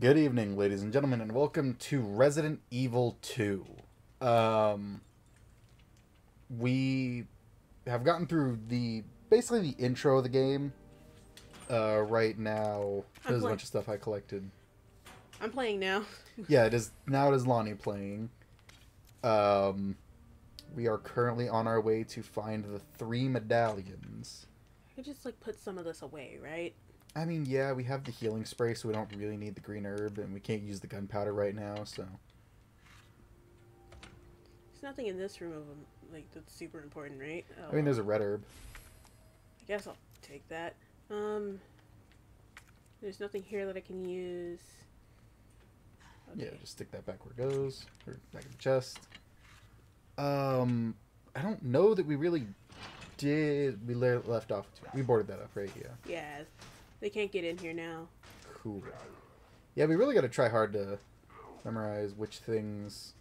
Good evening, ladies and gentlemen, and welcome to Resident Evil 2. Um, we have gotten through the basically the intro of the game. Uh, right now, there's a bunch of stuff I collected. I'm playing now. Yeah, it is now. It is Lonnie playing. Um, we are currently on our way to find the three medallions. I could just like put some of this away, right? I mean, yeah, we have the healing spray, so we don't really need the green herb, and we can't use the gunpowder right now, so. There's nothing in this room of 'em, like that's super important, right? Oh, I mean, there's a red herb. I guess I'll take that. Um, there's nothing here that I can use. Yeah, just stick that back where it goes, or back in the chest. Um, I don't know that we really did. We left off. We boarded that up, right? Yeah. Yeah, they can't get in here now. Cool. Yeah, we really got to try hard to memorize which things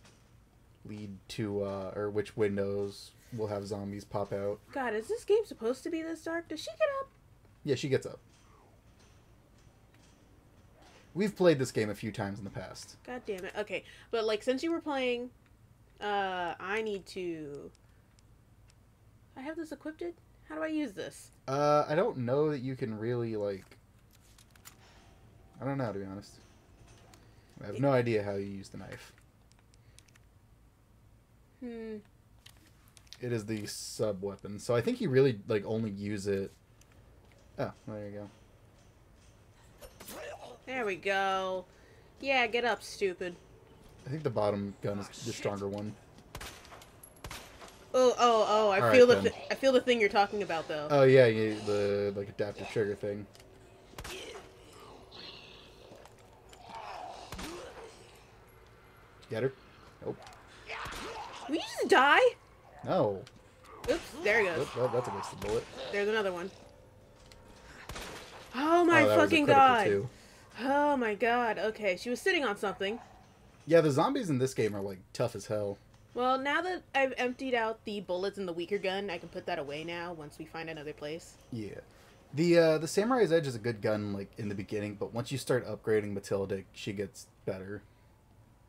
lead to, uh, or which windows will have zombies pop out. God, is this game supposed to be this dark? Does she get up? Yeah, she gets up. We've played this game a few times in the past. God damn it. Okay, but like since you were playing, uh, I need to. I have this equipped. How do I use this? Uh, I don't know that you can really like. I don't know to be honest. I have no idea how you use the knife. Hmm. It is the sub weapon, so I think you really like only use it. Oh, there you go. There we go. Yeah, get up, stupid. I think the bottom gun is the stronger one. Oh, oh, oh! I All feel right, the th- I feel the thing you're talking about though. Oh yeah, you, the like adaptive trigger thing. Get her? Nope. Will you just die? No. Oops, there he goes. Well, oh, that's a wasted bullet. There's another one. Oh my oh, that was a fucking god! Too. Oh my god. Okay, she was sitting on something. Yeah, the zombies in this game are like tough as hell. Well, now that I've emptied out the bullets in the weaker gun, I can put that away now once we find another place. Yeah. The uh, the Samurai's Edge is a good gun like in the beginning, but once you start upgrading Matilda, she gets better.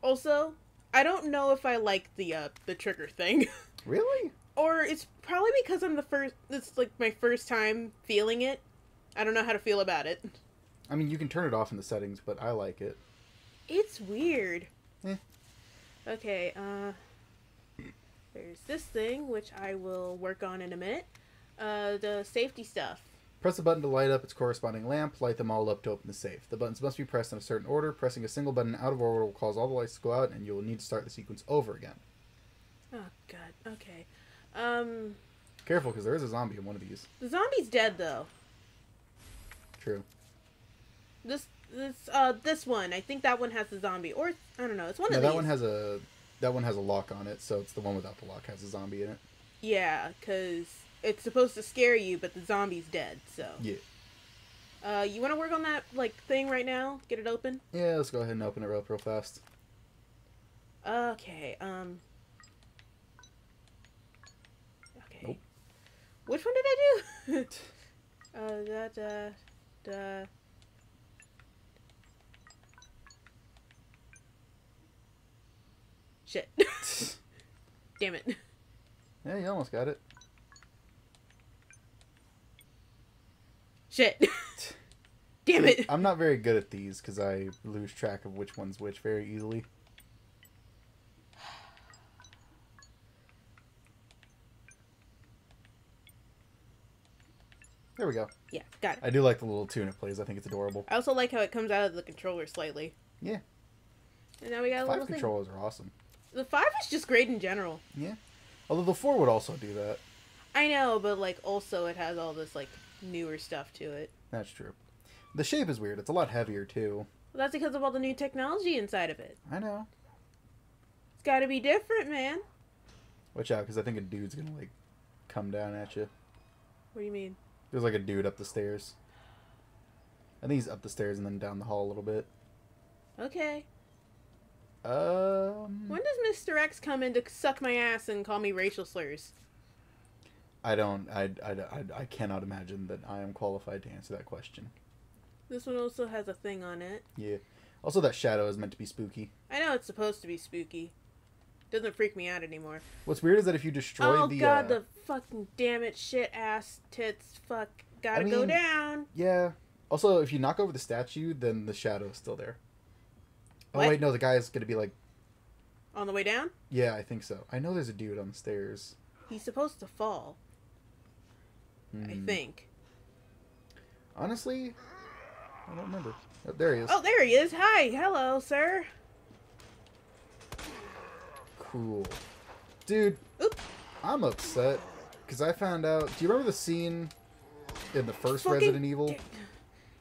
Also, I don't know if I like the uh the trigger thing. Really? or it's probably because I'm the first it's like my first time feeling it. I don't know how to feel about it. I mean, you can turn it off in the settings, but I like it. It's weird. Eh. Okay, uh there's this thing which I will work on in a minute. Uh the safety stuff. Press the button to light up its corresponding lamp. Light them all up to open the safe. The buttons must be pressed in a certain order. Pressing a single button out of order will cause all the lights to go out, and you will need to start the sequence over again. Oh god. Okay. Um Careful, because there is a zombie in one of these. the zombie's dead though. True. This this uh this one. I think that one has the zombie or I don't know. It's one No, of that these. That one has a that one has a lock on it, so it's the one without the lock has a zombie in it. Yeah, cuz it's supposed to scare you, but the zombie's dead. So Yeah. Uh, you want to work on that like thing right now? Get it open. Yeah, let's go ahead and open it up real fast. Okay. Um. Okay. Nope. Which one did I do? uh, da da da. Shit. Damn it. Yeah, you almost got it. Shit. Damn it. I'm not very good at these because I lose track of which one's which very easily. There we go. Yeah, got it. I do like the little tune it plays. I think it's adorable. I also like how it comes out of the controller slightly. Yeah. And now we got a Five little thing. controllers are awesome. The five is just great in general. Yeah. Although the four would also do that. I know, but like also it has all this like newer stuff to it. That's true. The shape is weird. It's a lot heavier too. Well, that's because of all the new technology inside of it. I know. It's got to be different, man. Watch out, because I think a dude's gonna like come down at you. What do you mean? There's like a dude up the stairs. I think he's up the stairs and then down the hall a little bit. Okay. Um, When does Mr. X come in to suck my ass and call me racial slurs? I don't. I, I, I, I cannot imagine that I am qualified to answer that question. This one also has a thing on it. Yeah. Also, that shadow is meant to be spooky. I know it's supposed to be spooky. Doesn't freak me out anymore. What's weird is that if you destroy oh the god, uh, the fucking damn it, shit ass tits, fuck, gotta I go down. yeah. Also, if you knock over the statue, then the shadow is still there. Oh What? wait, no, the guy is gonna be like, On the way down, yeah, I think so. I know there's a dude on the stairs. he's supposed to fall. I Hmm. think. Honestly, I don't remember. Oh, there he is. Oh, there he is. Hi, hello, sir. Cool. Dude, Oop. I'm upset because I found out. Do you remember the scene in the first Fucking Resident Evil?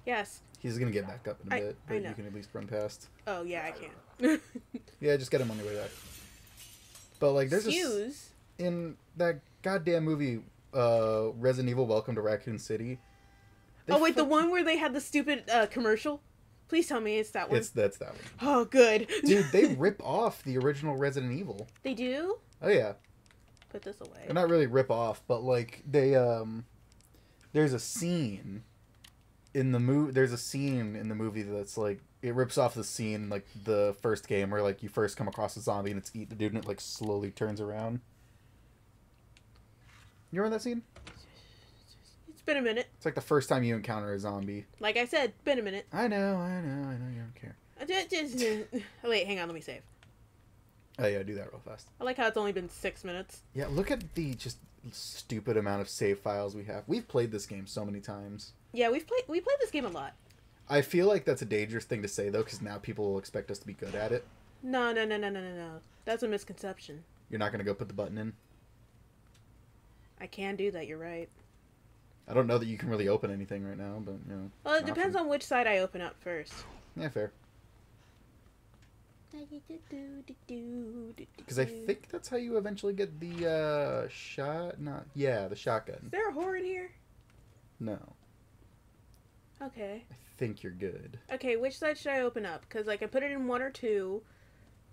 Yes. He's gonna get back up in a I- bit, but know. you can at least run past. Oh yeah, I can. Yeah, just get him on your way back. But like, there's a Excuse. in that goddamn movie, uh, Resident Evil: Welcome to Raccoon City. Oh wait, the one where they had the stupid uh, commercial. Please tell me it's that one. It's that's that one, Oh, good. dude. They rip off the original Resident Evil. they do. Oh yeah, Put this away. Or not really rip off, but like they um, there's a scene in the movie. There's a scene in the movie that's like it rips off the scene like the first game where like you first come across a zombie and it's eat the dude and it like slowly turns around. You remember that scene? It's been a minute. It's like the first time you encounter a zombie. Like I said, been a minute. I know, I know, I know you don't care. I ju- just- oh, wait, hang on. Let me save. Oh yeah, do that real fast. I like how it's only been six minutes. Yeah, look at the just stupid amount of save files we have. We've played this game so many times. Yeah, we've played we played this game a lot. I feel like that's a dangerous thing to say though, because now people will expect us to be good at it. No, no, no, no, no, no, no. That's a misconception. You're not gonna go put the button in. I can do that. You're right. I don't know that you can really open anything right now, but you know. Well, it depends on which side I open up first. Yeah, fair. Because I think that's how you eventually get the uh shot. Not yeah, the shotgun. Is there a whore in here? No, Okay. I think you're good. Okay, which side should I open up? Because like I put it in one or two,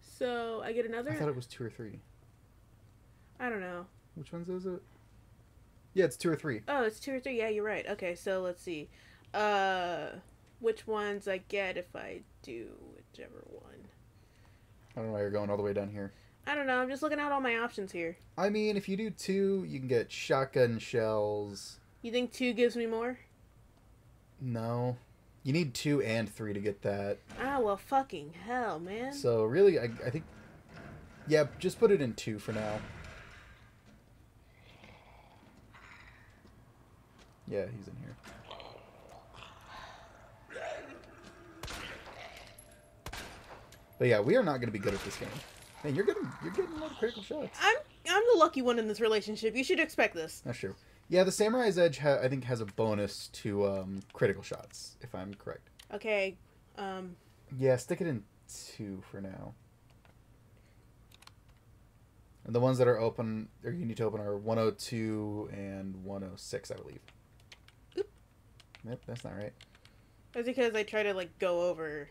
so I get another. I thought it was two or three. I don't know. Which ones is it? Yeah, it's two or three. Oh, it's two or three. Yeah, you're right. Okay, so let's see. Uh, which ones I get if I do whichever one? I don't know why you're going all the way down here. I don't know. I'm just looking at all my options here. I mean, if you do two, you can get shotgun shells. You think two gives me more? No. You need two and three to get that. Ah, well, fucking hell, man. So really, I, I think, yeah, just put it in two for now. Yeah, he's in here. But yeah, we are not going to be good at this game. Man, you're getting you're getting a lot of critical shots. I'm I'm the lucky one in this relationship. You should expect this. That's true. Yeah, the Samurai's Edge ha- I think has a bonus to um, critical shots, if I'm correct. Okay. Um. Yeah, stick it in two for now. And the ones that are open, or you need to open, are 102 and 106, I believe. Oop. Yep, that's not right. That's because I try to like go over,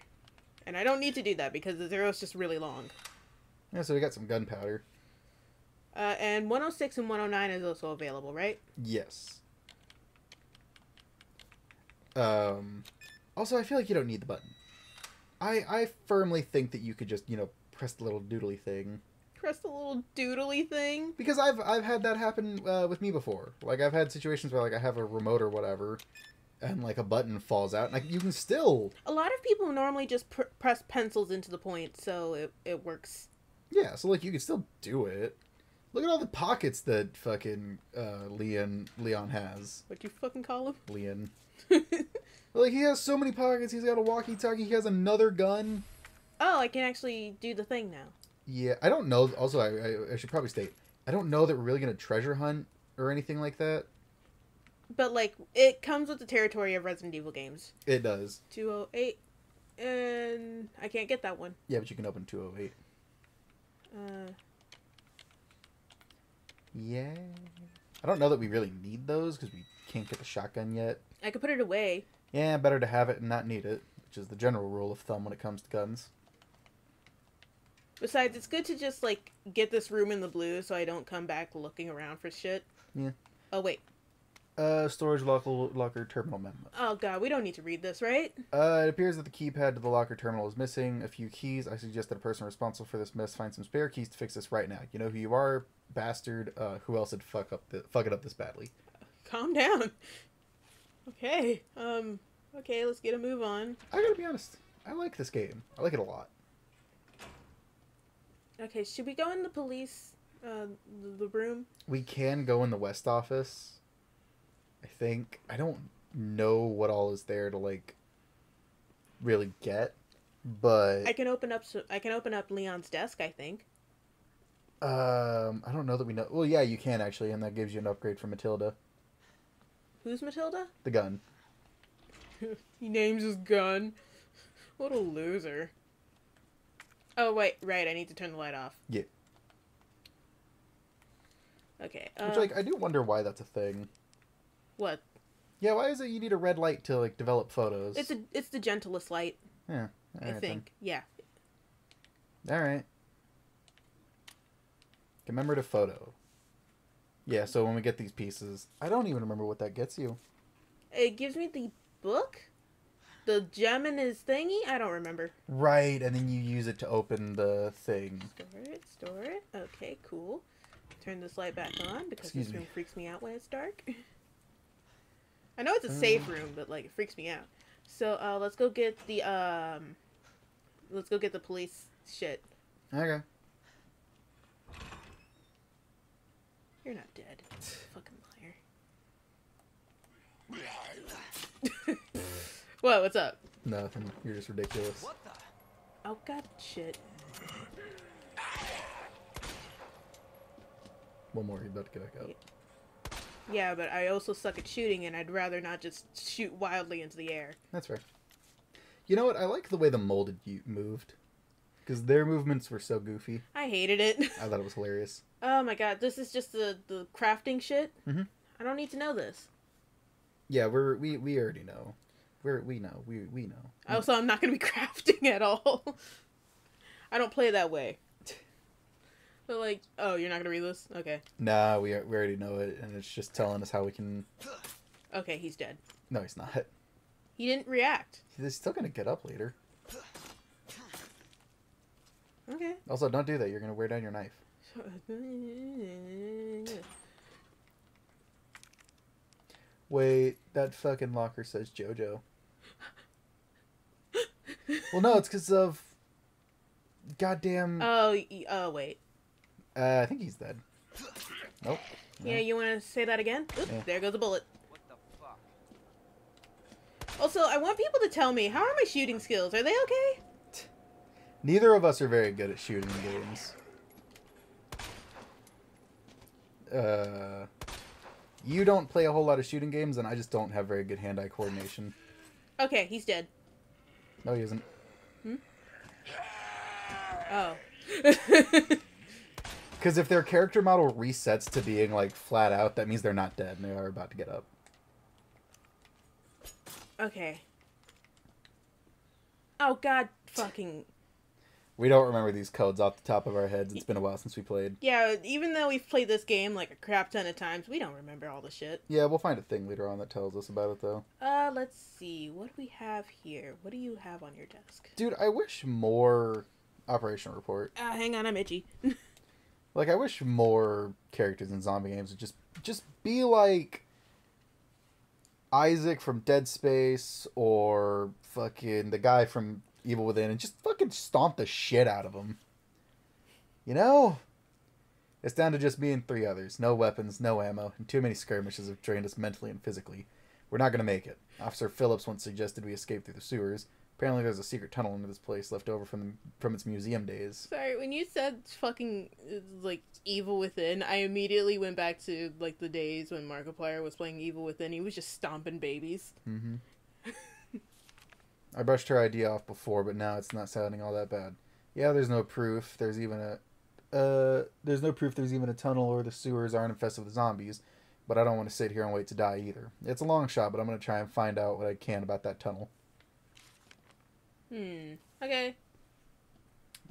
and I don't need to do that because the zero is just really long. Yeah, so we got some gunpowder. Uh, and 106 and 109 is also available, right? Yes. Um, also, I feel like you don't need the button. I I firmly think that you could just you know press the little doodly thing Press the little doodly thing. because I've I've had that happen uh, with me before. Like I've had situations where like I have a remote or whatever, and like a button falls out, like you can still A lot of people normally just pr- press pencils into the point, so it, it works. yeah. So like you can still do it. Look at all the pockets that fucking uh, Leon Leon has. What you fucking call him? Leon. Like he has so many pockets. He's got a walkie-talkie. He has another gun. oh, I can actually do the thing now. Yeah, I don't know. Also, I, I, I should probably state, I don't know that we're really gonna treasure hunt or anything like that. But like, it comes with the territory of Resident Evil games. It does. 208, and I can't get that one. Yeah, but you can open 208. Uh, Yeah. I don't know that we really need those because we can't get the shotgun yet. I could put it away. Yeah, better to have it and not need it, which is the general rule of thumb when it comes to guns. Besides, it's good to just like get this room in the blue so I don't come back looking around for shit. Yeah. Oh wait, Uh, storage locker, locker terminal memo. Oh god, we don't need to read this, right? Uh, it appears that the keypad to the locker terminal is missing a few keys. I suggest that a person responsible for this mess find some spare keys to fix this right now. You know who you are, bastard. Uh, who else would fuck up the fuck it up this badly? Calm down. Okay. Um. Okay, let's get a move on. I gotta be honest. I like this game. I like it a lot. Okay, should we go in the police, uh, the, the room? We can go in the west office. I think. I don't know what all is there to like really get, but I can open up. So I can open up Leon's desk. I think. um, I don't know that we know. Well, yeah, you can actually, and that gives you an upgrade for Matilda, Who's Matilda? the gun. he names his gun. What a loser. Oh wait, right. I need to turn the light off. Yeah. Okay. Which, uh, like, I do wonder why that's a thing. What? Yeah, why is it you need a red light to like develop photos? It's a. It's the gentlest light. yeah. I think. Yeah. Then. All right. Commemorative photo. Yeah. So when we get these pieces, I don't even remember what that gets you. It gives me the book. The gem in his thingy. I don't remember. Right, and then you use it to open the thing. Store it. Store it. Okay. Cool. Turn this light back on because Excuse this me. room freaks me out when it's dark. I know it's a safe Uh. room, but like it freaks me out. So uh, let's go get the um, let's go get the police shit. Okay. You're not dead, fucking liar. what? What's up? Nothing. You're just ridiculous. What the? Oh god, shit. One more. You're about to get back up. Yeah, but I also suck at shooting, and I'd rather not just shoot wildly into the air. That's fair. You know what? I like the way the molded you moved, because their movements were so goofy. I hated it. I thought it was hilarious. oh my god, this is just the the crafting shit. Mm-hmm. I don't need to know this. Yeah, we're we we already know. We're we know. We we know. Also, I'm not gonna be crafting at all. I don't play that way. But like, oh, you're not gonna read this? Okay. Nah, we we already know it, and it's just telling us how we can. Okay, he's dead. No, he's not. He didn't react. He's still gonna get up later. Okay. Also, don't do that. You're gonna wear down your knife. Wait, that fucking locker says JoJo. Well, no, it's because of. Goddamn. oh, oh wait. Uh, I think he's dead. Nope. No. Yeah, you want to say that again? Oop, Yeah. There goes a bullet. What the fuck? Also, I want people to tell me how are my shooting skills? Are they okay? Neither of us are very good at shooting games. Uh, you don't play a whole lot of shooting games, and I just don't have very good hand-eye coordination. Okay, he's dead. No, he isn't. Hmm? Oh. Because if their character model resets to being like flat out, that means they're not dead and they are about to get up. okay. Oh god, fucking We don't remember these codes off the top of our heads. It's been a while since we played. yeah. Even though we've played this game like a crap ton of times, we don't remember all the shit. Yeah, we'll find a thing later on that tells us about it, though. Uh, let's see. What do we have here? What do you have on your desk? Dude, I wish more Operation Report. Uh, hang on, I'm itchy. Like, I wish more characters in zombie games would just just be like Isaac from Dead Space or fucking the guy from Evil Within and just fucking stomp the shit out of them. You know? It's down to just me and three others. No weapons, no ammo, and too many skirmishes have drained us mentally and physically. We're not gonna make it. Officer Phillips once suggested we escape through the sewers. Apparently, there's a secret tunnel into this place left over from from its museum days. Sorry, when you said fucking uh, like Evil Within, I immediately went back to like the days when Markiplier was playing Evil Within. He was just stomping babies. Mm-hmm. I brushed her idea off before, but now it's not sounding all that bad. Yeah, there's no proof. There's even a, uh, there's no proof. There's even a tunnel or the sewers aren't infested with zombies. But I don't want to sit here and wait to die either. It's a long shot, but I'm gonna try and find out what I can about that tunnel. Hmm. Okay.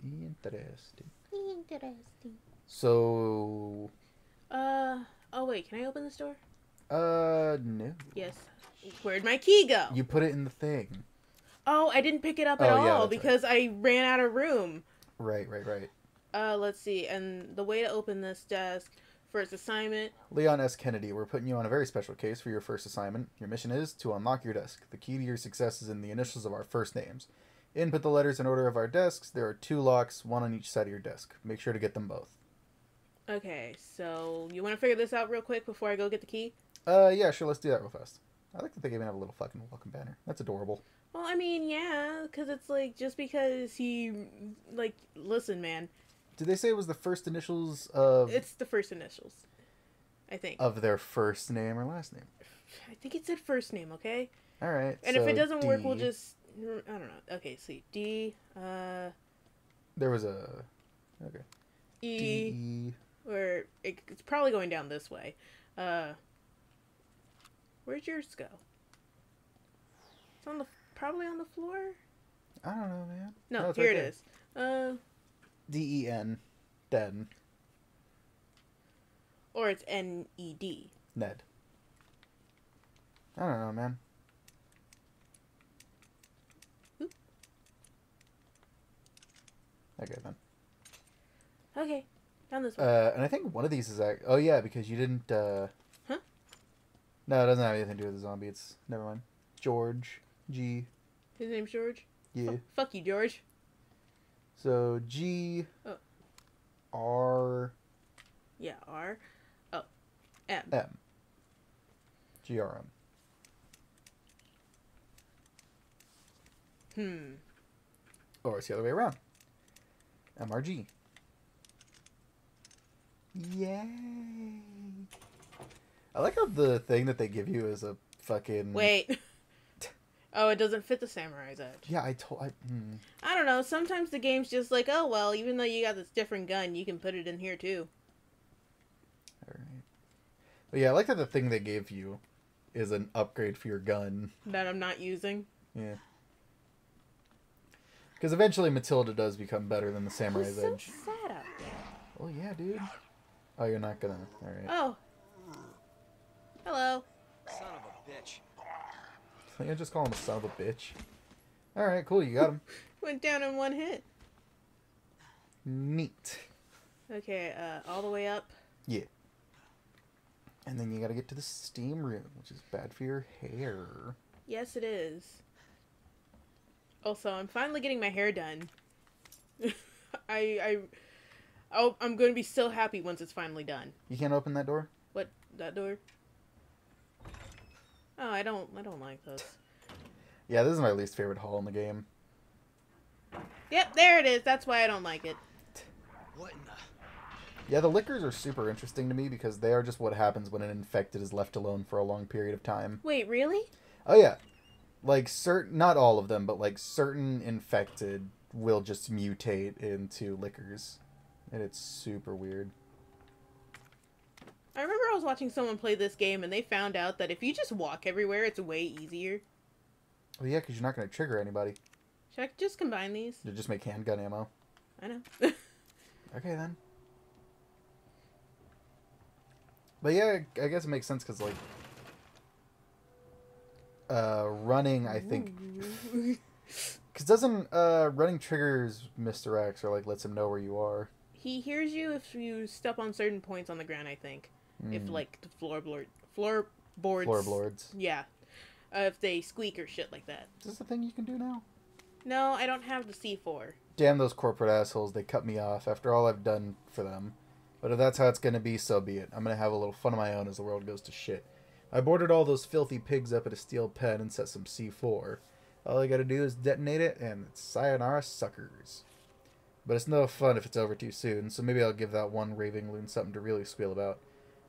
Interesting. Interesting. So, Uh. Oh wait, can I open this door? Uh, no. Yes. Where'd my key go? You put it in the thing. Oh, I didn't pick it up at Oh, yeah, all that's right. because I ran out of room. Right, right, right. Uh, let's see. And the way to open this desk first assignment. Leon S. Kennedy, we're putting you on a very special case for your first assignment. Your mission is to unlock your desk. The key to your success is in the initials of our first names. Input the letters in order of our desks. There are two locks, one on each side of your desk. Make sure to get them both. Okay, so you want to figure this out real quick before I go get the key? Uh, yeah, sure, let's do that real fast. I like that they even have a little fucking welcome banner. That's adorable. Well, I mean, yeah, because it's like just because he, like, listen, man, Did they say it was the first initials of it's the first initials. I think. of their first name or last name? I think it said first name, okay? All right. And if it doesn't work, we'll just I don't know. Okay, see D, uh, There was a okay. E, D. or it, it's probably going down this way. Uh, where'd yours go? It's on the probably on the floor. I don't know, man. No, it's here right it there. is. Uh, D E N. Den. or it's N E D. Ned. I don't know, man. Okay then. Okay, down this way. Uh, and I think one of these is act- oh yeah because you didn't. uh... Huh? No, it doesn't have anything to do with the zombie. It's never mind. George G. His name's George. Yeah. Fu- fuck you, George. So G. Oh. R Yeah, R. Oh, M. M. G R M. Hmm. Or it's the other way around. MRG. Yay. I like how the thing that they give you is a fucking. Wait. oh, it doesn't fit the samurai's edge. Yeah, I told. I, hmm. I don't know. Sometimes the game's just like, oh well, even though you got this different gun, you can put it in here too. Alright. But yeah, I like that the thing they gave you is an upgrade for your gun. That I'm not using. Yeah. Because eventually Matilda does become better than the It's Samurai's so Edge. sad out there. Oh, yeah, dude. Oh, you're not gonna. Alright. Oh. Hello. Son of a bitch. I think I just call him a son of a bitch. Alright, cool, you got him. Went down in one hit. Neat. Okay, uh, all the way up. Yeah. And then you gotta get to the steam room, which is bad for your hair. Yes, it is. Also, I'm finally getting my hair done. I, I, oh, I'm going to be so happy once it's finally done. You can't open that door? What that door? Oh, I don't, I don't like those. Yeah, this is my least favorite hall in the game. Yep, there it is. That's why I don't like it. What in the? Yeah, the lickers are super interesting to me because they are just what happens when an infected is left alone for a long period of time. Wait, really? Oh yeah, like certain, not all of them, but like certain infected will just mutate into lickers, and it's super weird. I remember I was watching someone play this game and they found out that if you just walk everywhere, it's way easier. Oh yeah, because you're not gonna trigger anybody. Should I just combine these? You just make handgun ammo. I know. Okay then. But yeah, I guess it makes sense because like, uh, running. I think because doesn't uh running triggers Mr. X or like lets him know where you are. he hears you if you step on certain points on the ground. I think if Mm. like the floorboard floorboards. floorboards. Yeah. Uh, if they squeak or shit like that. Is this a thing you can do now? No, I don't have the C4. Damn those corporate assholes! They cut me off after all I've done for them. But if that's how it's gonna be, so be it. I'm gonna have a little fun of my own as the world goes to shit. I boarded all those filthy pigs up at a steel pen and set some C4. All I gotta do is detonate it, and it's sayonara suckers. But it's no fun if it's over too soon, so maybe I'll give that one raving loon something to really squeal about.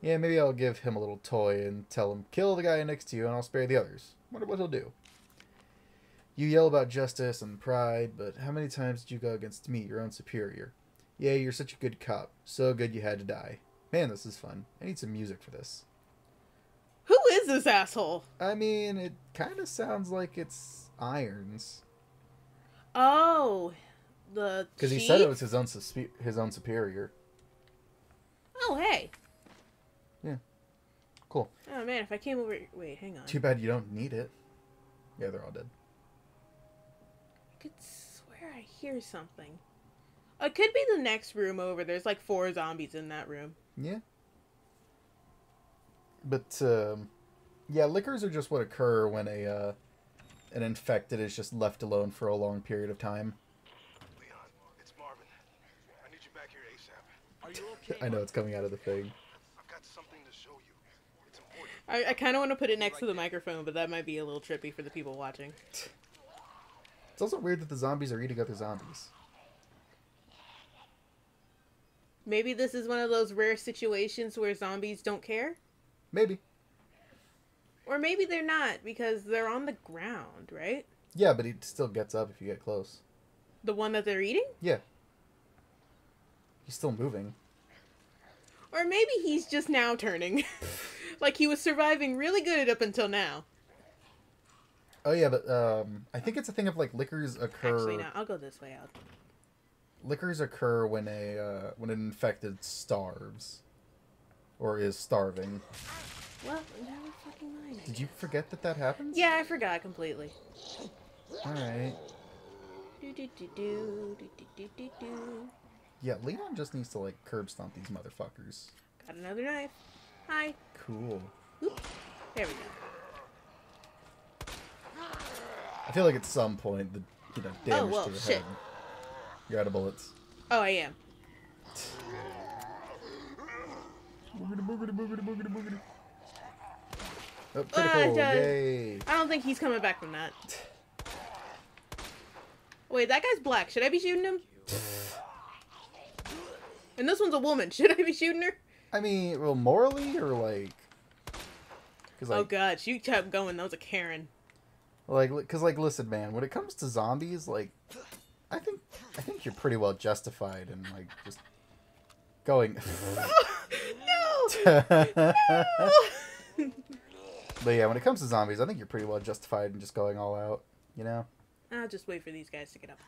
Yeah, maybe I'll give him a little toy and tell him, kill the guy next to you and I'll spare the others. Wonder what he'll do. You yell about justice and pride, but how many times did you go against me, your own superior? Yeah, you're such a good cop. So good you had to die. Man, this is fun. I need some music for this. Is this asshole? I mean, it kind of sounds like it's Irons. Oh, the Because he said it was his own, suspe- his own superior. Oh, hey. Yeah. Cool. Oh, Oh man, if I came over. Wait, hang on. Too bad you don't need it. Yeah, they're all dead. I could swear I hear something. Oh, It could be the next room over. There's like four zombies in that room. Yeah. But um, yeah, lickers are just what occur when a uh, an infected is just left alone for a long period of time. Leon, it's Marvin. I need you back here ASAP. Are you okay? I know it's coming out of the thing. I've got something to show you. It's important. I, I kind of want to put it next to the microphone, but that might be a little trippy for the people watching. It's also weird that the zombies are eating other zombies. Maybe this is one of those rare situations where zombies don't care? Maybe. Or maybe they're not because they're on the ground, right? Yeah, but he still gets up if you get close. The one that they're eating? Yeah. He's still moving. Or maybe he's just now turning. like he was surviving really good up until now. Oh yeah, but um, I think it's a thing of like lickers occur. Actually, no, I'll go this way out. Lickers occur when a uh, when an infected starves, or is starving. Well, never fucking mind. Did you forget that that happens? Yeah, I forgot completely. Alright. Yeah, Leon just needs to, like, curb stomp these motherfuckers. Got another knife. Hi. Cool. Oop. There we go. I feel like at some point the, you know, oh, damage oh, whoa, to the shit. head. You're out of bullets. Oh, I am. Oh, critical! done. Yay! I don't think he's coming back from that. Wait, that guy's black. Should I be shooting him? And this one's a woman. Should I be shooting her? I mean, well, morally or like, because oh like, god, she kept going. That was a Karen. like, because like, listen, man, when it comes to zombies, like, I think, I think you're pretty well justified in like just going. no. no! But yeah, when it comes to zombies, I think you're pretty well justified in just going all out. You know, I'll just wait for these guys to get up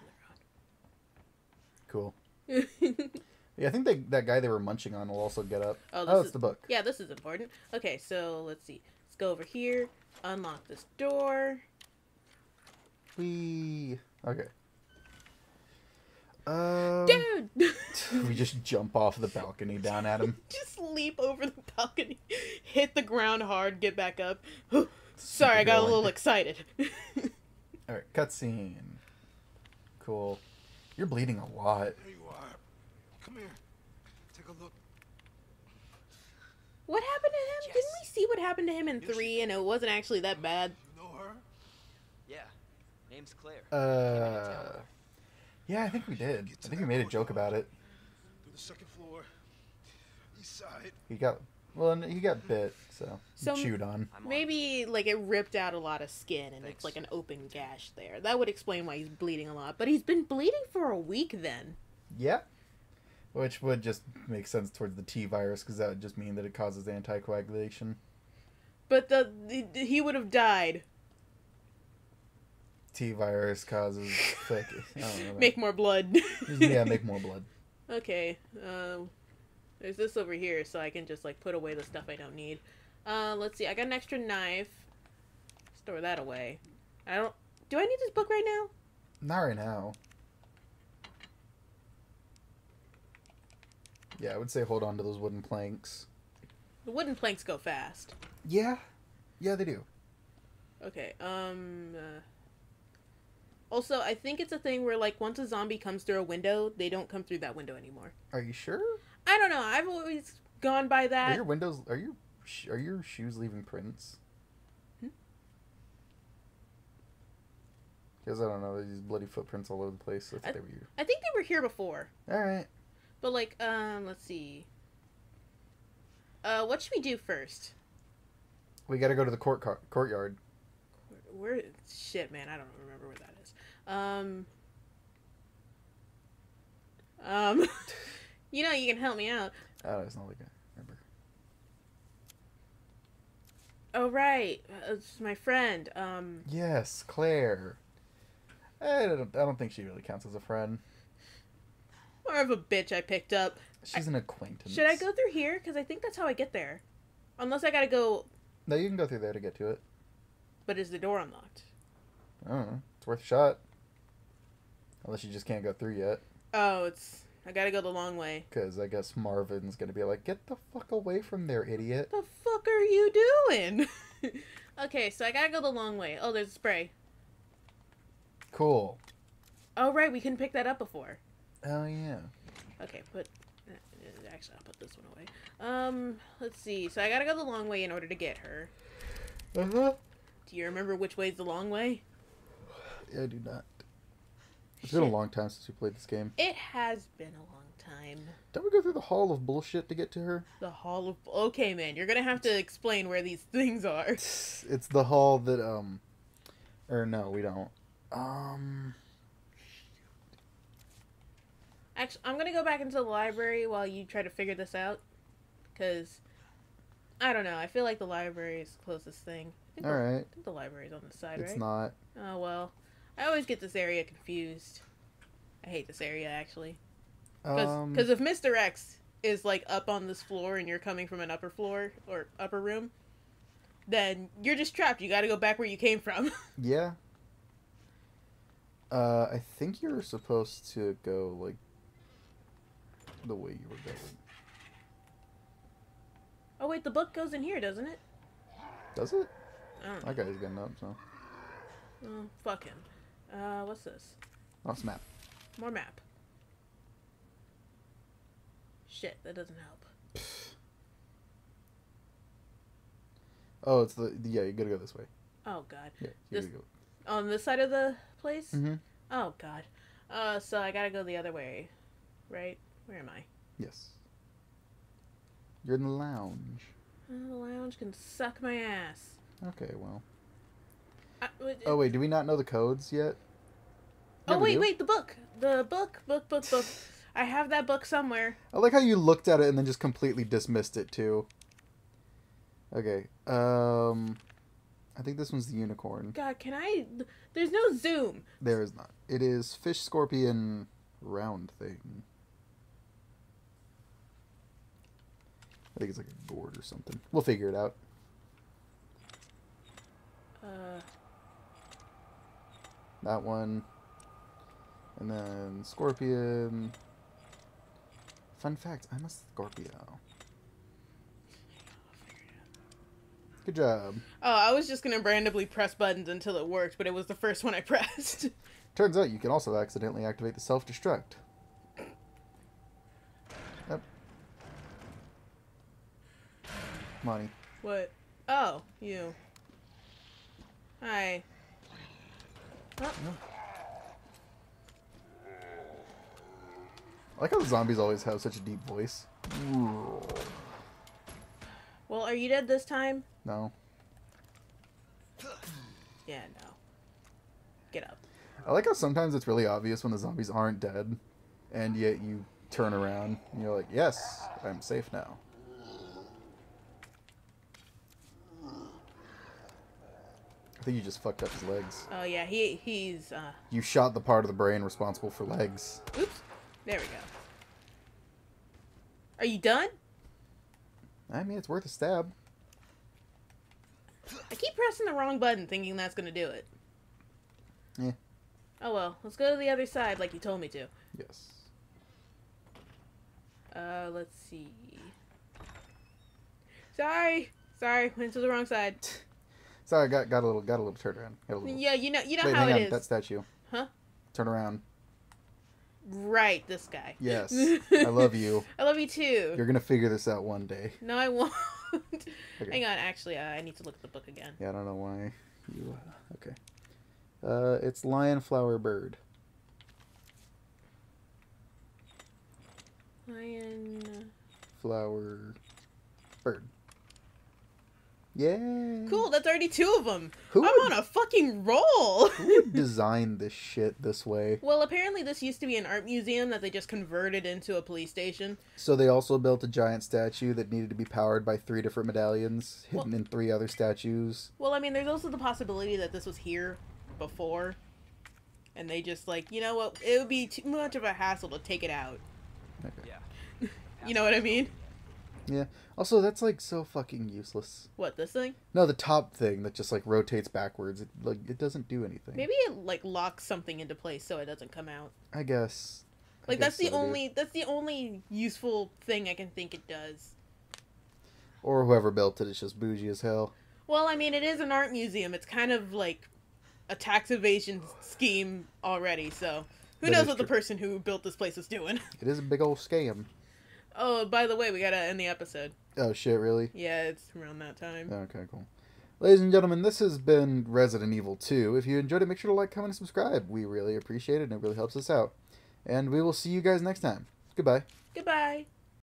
cool. on the road. Yeah, I think they, that guy they were munching on will also get up. Oh, Oh, this it's is- the book. yeah, this is important. Okay, so let's see. Let's go over here. Unlock this door. We okay. Um, Dude! we just jump off the balcony down at him. just leap over the balcony, hit the ground hard, get back up. Sorry, I got a little excited. All right, cutscene. Cool. You're bleeding a lot. There you are. Come here. Take a look. what happened to him? Didn't we see what happened to him in Yes. three, and it wasn't actually that bad? You know her? Yeah. Name's Claire. Uh, yeah, I think we did. I think we made a joke about it. Through the second floor. East side. He got well, he got bit, so, he So- chewed on. Maybe like it ripped out a lot of skin, and it's like an open gash there. That would explain why he's bleeding a lot. But he's been bleeding for a week then. Yeah. Which would just make sense towards the T virus because that would just mean that it causes anticoagulation. But the, the he would have died. T virus causes thick. I don't know. Make more blood. yeah, make more blood. Okay. Um, there's this over here, so I can just like put away the stuff I don't need. Uh, let's see. I got an extra knife. Store that away. I don't. Do I need this book right now? Not right now. Yeah, I would say hold on to those wooden planks. The wooden planks go fast. Yeah, yeah, they do. Okay. Um. Uh, also, I think it's a thing where like once a zombie comes through a window, they don't come through that window anymore. Are you sure? I don't know. I've always gone by Are that. your windows? Are your are your shoes leaving prints? Hmm? Because I don't know, there's these bloody footprints all over the place. So I they were you. I think they were here before. All right. But like, um, let's see. Uh, what should we do first? We got to go to the court courtyard. Where, where? Shit, man, I don't remember where that is. Um. Um. you know, you can help me out. Oh, it's not like I remember. Oh right, it's my friend. Um. Yes, Claire. I don't, I don't think she really counts as a friend. More of a bitch I picked up. She's an acquaintance. Should I go through here? Because I think that's how I get there. Unless I gotta go No, you can go through there to get to it. But is the door unlocked? I don't know. It's worth a shot. Unless you just can't go through yet. Oh, it's. I gotta go the long way. Because I guess Marvin's going to be like, get the fuck away from there, idiot. The fuck are you doing? okay, so I gotta go the long way. Oh, there's a spray. Cool. Oh, right, we couldn't pick that up before. Oh, yeah. Okay, put. uh, Actually, I'll put this one away. Um, let's see. So I gotta go the long way in order to get her. Uh-huh. Do you remember which way's the long way? I do not. It's been a long time since we played this game. It has been a long time. Don't we go through the Hall of Bullshit to get to her? The Hall of. Okay, man, you're gonna have to explain where these things are. It's, the hall that, um... Or no, we don't. Um... Actually, I'm gonna go back into the library while you try to figure this out. Because. I don't know. I feel like the library is the closest thing. Think, the, Alright. I think the library's on the side, It's right? It's not. Oh, well. I always get this area confused. I hate this area, actually. Because Um, if Mr. X is, like, up on this floor and you're coming from an upper floor or upper room, then you're just trapped. You gotta go back where you came from. Yeah. Uh, I think you're supposed to go, like, the way you were going. oh, wait, the book goes in here, doesn't it? Does it? I don't know. That guy's getting up, so. Oh, fuck him. Uh, what's this? Oh, map. More map. Shit, that doesn't help. Oh, it's the. Yeah, you gotta go this way. Oh, God. Yeah, here This- we go. On this side of the place? Mm-hmm. Oh, God. Uh, so I gotta go the other way, right? Where am I? Yes. You're in the lounge. Oh, the lounge can suck my ass. Okay, well. I, it- Oh, wait, do we not know the codes yet? oh Yeah, wait, wait, the book. The book, book, book, book. I have that book somewhere. I like how you looked at it and then just completely dismissed it, too. Okay, um. I think this one's the unicorn. God, can I? There's no zoom. There is not. It is fish scorpion round thing. I think it's like a gourd or something. We'll figure it out. Uh, That one. And then scorpion. Fun fact, I'm a Scorpio. Good job. oh, I was just gonna randomly press buttons until it worked, but it was the first one I pressed. Turns out you can also accidentally activate the self-destruct. Yep. Money. what? Oh, you. Hi. I like how the zombies always have such a deep voice. Well, are you dead this time? No. Yeah, no. Get up. I like how sometimes it's really obvious when the zombies aren't dead, and yet you turn around and you're like, yes, I'm safe now. I think you just fucked up his legs. Oh yeah, he he's uh. You shot the part of the brain responsible for legs. Oops. There we go. Are you done? I mean, it's worth a stab. I keep pressing the wrong button, thinking that's gonna do it. Yeah. Oh well, let's go to the other side like you told me to. Yes. Uh, let's see. Sorry, sorry, went to the wrong side. Sorry, got got a little got a little turned around. Little... Yeah, you know, you know Wait, how it on, is. that statue. Huh? Turn around. Right, this guy. Yes, I love you. I love you too. You're gonna figure this out one day. No, I won't. Okay. Hang on, actually, uh, I need to look at the book again. Yeah, I don't know why. You uh, okay? Uh, it's lion, flower, bird. Lion. Flower, bird. Yeah. Cool, that's already two of them. Who I'm would- on a fucking roll. Who would design this shit this way? well, apparently this used to be an art museum that they just converted into a police station. So they also built a giant statue that needed to be powered by three different medallions hidden Well- in three other statues. Well, I mean, there's also the possibility that this was here before, and they just like, you know what? It would be too much of a hassle to take it out. Yeah. You know what I mean? Also, that's like so fucking useless. What this thing? No, the top thing that just like rotates backwards. It like it doesn't do anything. Maybe it like locks something into place so it doesn't come out. I guess. I Like that's guess the so, only that's the only useful thing I can think it does. Or whoever built it is just bougie as hell. Well, I mean, it is an art museum. It's kind of like a tax evasion scheme already. So who That knows what the person who built this place is doing? It is a big old scam. Oh, by the way, we gotta end the episode. Oh shit, really? Yeah, it's around that time. Okay, cool. Ladies and gentlemen, this has been Resident Evil 2. If you enjoyed it, make sure to like, comment, and subscribe. We really appreciate it, and it really helps us out. And we will see you guys next time. Goodbye. Goodbye.